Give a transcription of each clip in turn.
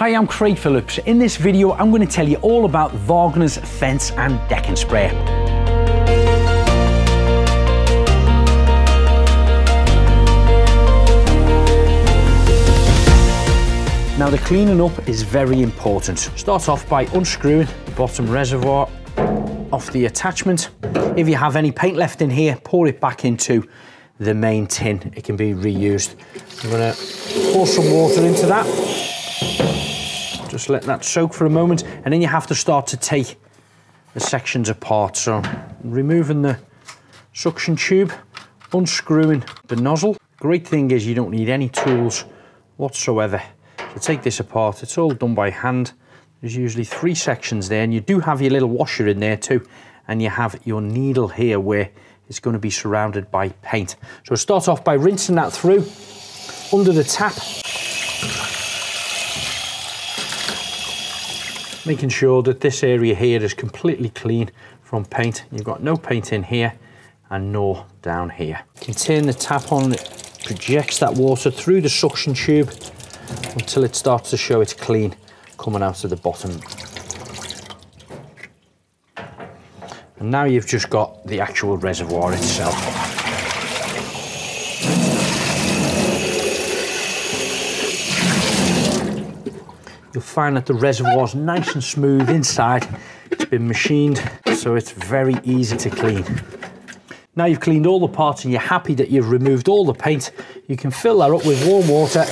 Hi, I'm Craig Phillips. In this video, I'm going to tell you all about Wagner's fence and decking Spray. Now the cleaning up is very important. Start off by unscrewing the bottom reservoir off the attachment. If you have any paint left in here, pour it back into the main tin. It can be reused. I'm gonna pour some water into that. Just let that soak for a moment. And then you have to start to take the sections apart. So removing the suction tube, unscrewing the nozzle. Great thing is you don't need any tools whatsoever to take this apart. It's all done by hand. There's usually three sections there and you do have your little washer in there too. And you have your needle here where it's going to be surrounded by paint. So start off by rinsing that through under the tap. Making sure that this area here is completely clean from paint. You've got no paint in here and no down here. You can turn the tap on, it projects that water through the suction tube until it starts to show it's clean coming out of the bottom. And now you've just got the actual reservoir itself. You'll find that the reservoir's nice and smooth inside. It's been machined, so it's very easy to clean. Now you've cleaned all the parts and you're happy that you've removed all the paint, you can fill that up with warm water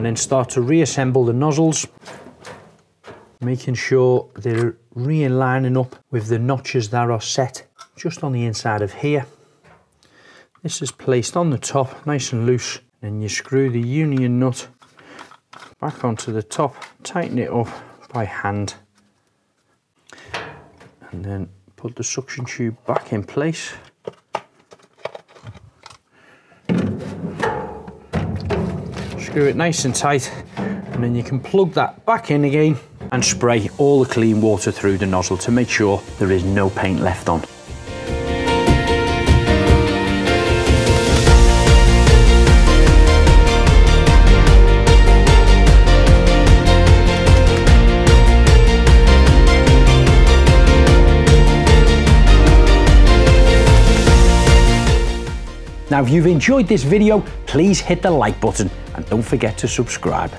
and then start to reassemble the nozzles making sure they're realigning up with the notches that are set just on the inside of here this is placed on the top nice and loose and you screw the union nut back onto the top tighten it up by hand and then put the suction tube back in place screw it nice and tight and then you can plug that back in again and spray all the clean water through the nozzle to make sure there is no paint left on. Now if you've enjoyed this video, please hit the like button and don't forget to subscribe.